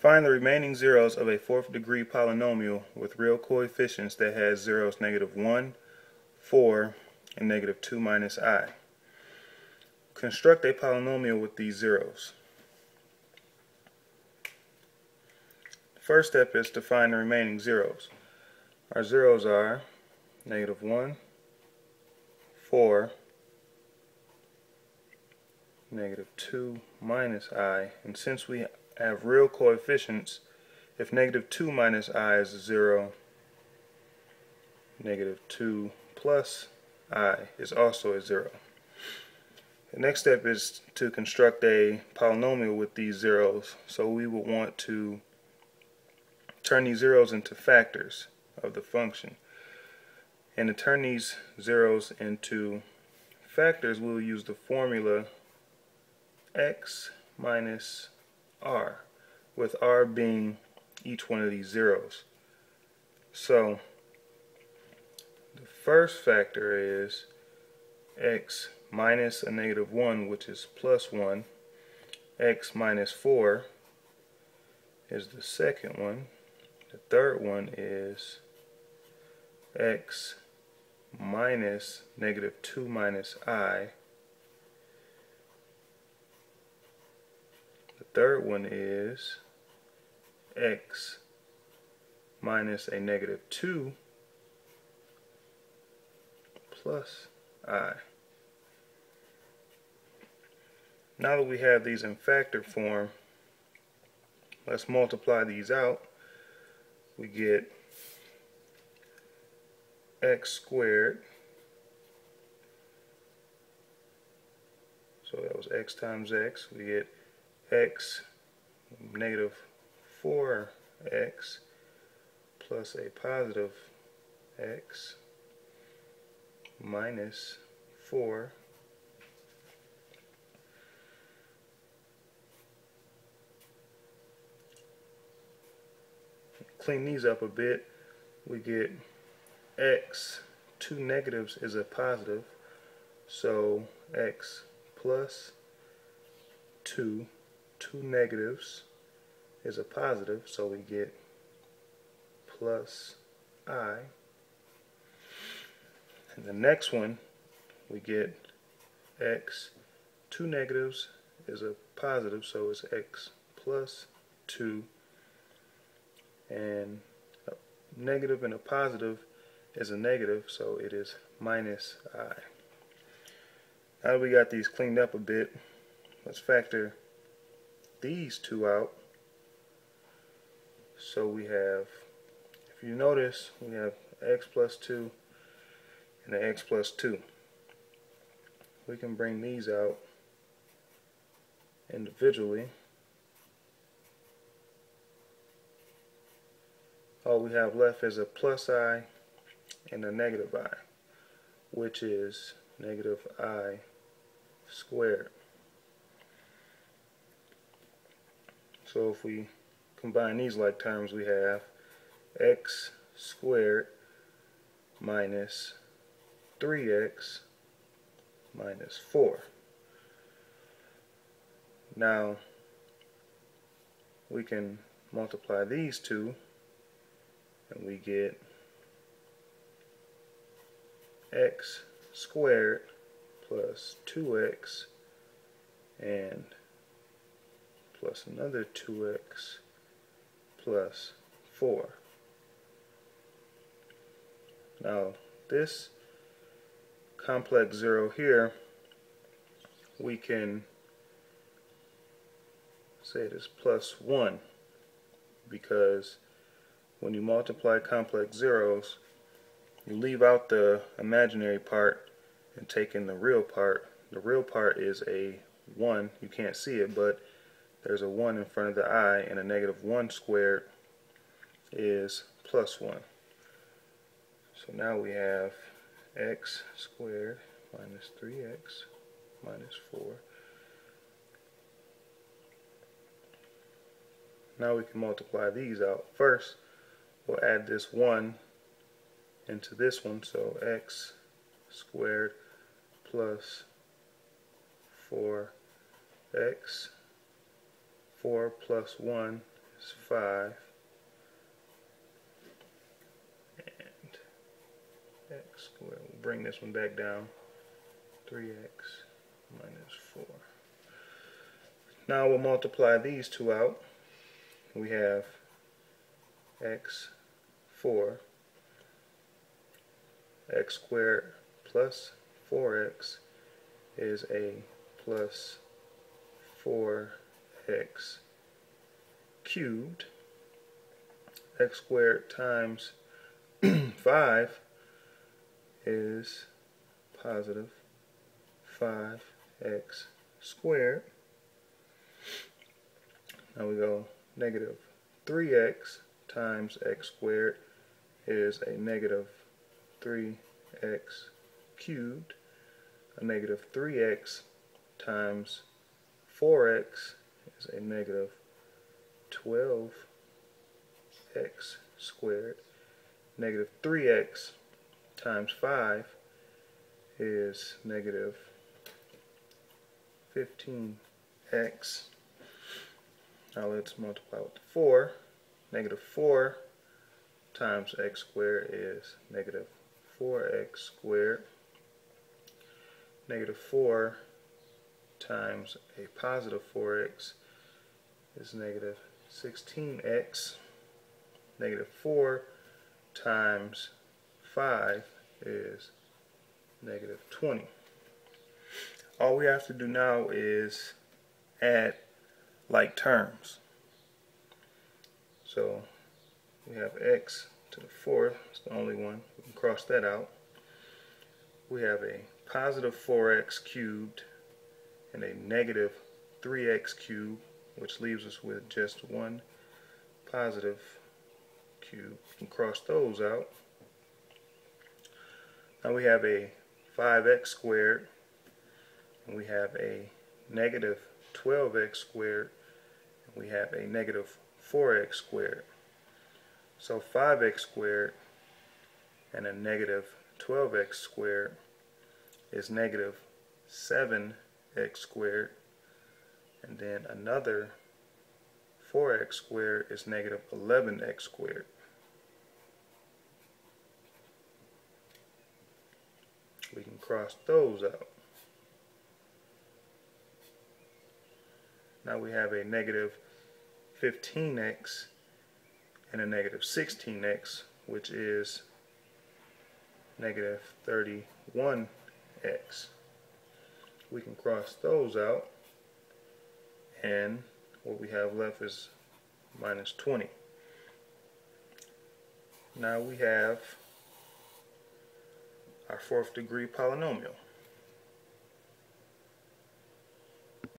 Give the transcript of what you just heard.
Find the remaining zeros of a fourth degree polynomial with real coefficients that has zeros negative 1, 4, and negative 2 minus i. Construct a polynomial with these zeros. The first step is to find the remaining zeros. Our zeros are negative 1, 4, negative 2 minus i, and since we have real coefficients, if negative 2 minus i is 0, negative 2 plus i is also a 0. The next step is to construct a polynomial with these zeros. So we will want to turn these zeros into factors of the function. And to turn these zeros into factors, we'll use the formula x minus r, with r being each one of these zeros. So the first factor is x minus a negative 1, which is plus 1. x minus 4 is the second one. The third one is x minus negative 2 minus i third one is x minus a negative 2 plus i. Now that we have these in factor form, let's multiply these out. We get x squared. So that was x times x. We get x negative 4x plus a positive x minus 4 clean these up a bit. We get x two negatives is a positive. So x plus 2 two negatives is a positive, so we get plus i. And the next one, we get x, two negatives is a positive, so it's x plus 2. And a negative and a positive is a negative, so it is minus i. Now that we got these cleaned up a bit, let's factor these two out. So we have, if you notice, we have x plus 2 and x plus 2. We can bring these out individually. All we have left is a plus i and a negative i, which is negative i squared. So if we combine these like terms, we have x squared minus 3x minus 4. Now, we can multiply these two and we get x squared plus 2x and plus another 2x plus 4. Now this complex zero here we can say it is plus 1 because when you multiply complex zeros you leave out the imaginary part and take in the real part. The real part is a 1, you can't see it but there's a 1 in front of the i and a negative 1 squared is plus 1. So now we have x squared minus 3x minus 4. Now we can multiply these out. First, we'll add this 1 into this one, so x squared plus 4x 4 plus 1 is 5 and x squared. We'll bring this one back down. 3x minus 4. Now we'll multiply these two out. We have x 4 x squared plus 4x is a plus 4x cubed. x squared times 5 is positive 5x squared. Now we go negative 3x times x squared is a negative 3x cubed. A negative 3x times 4x is a negative 12x squared. Negative 3x times 5 is negative 15x. Now let's multiply with 4. Negative 4 times x squared is negative 4x squared. Negative 4 times a positive 4x is negative 16x. Negative 4 times 5 is negative 20. All we have to do now is add like terms. So we have x to the fourth, it's the only one, we can cross that out. We have a positive 4x cubed and a negative 3x cubed, which leaves us with just one positive cube. We can cross those out. Now we have a 5x squared, and we have a negative 12x squared, and we have a negative 4x squared. So 5x squared and a negative 12x squared is negative 7x squared and then another 4x squared is negative 11x squared. We can cross those out. Now we have a negative 15x and a negative 16x, which is negative 31x. We can cross those out, and what we have left is minus 20. Now we have our fourth degree polynomial.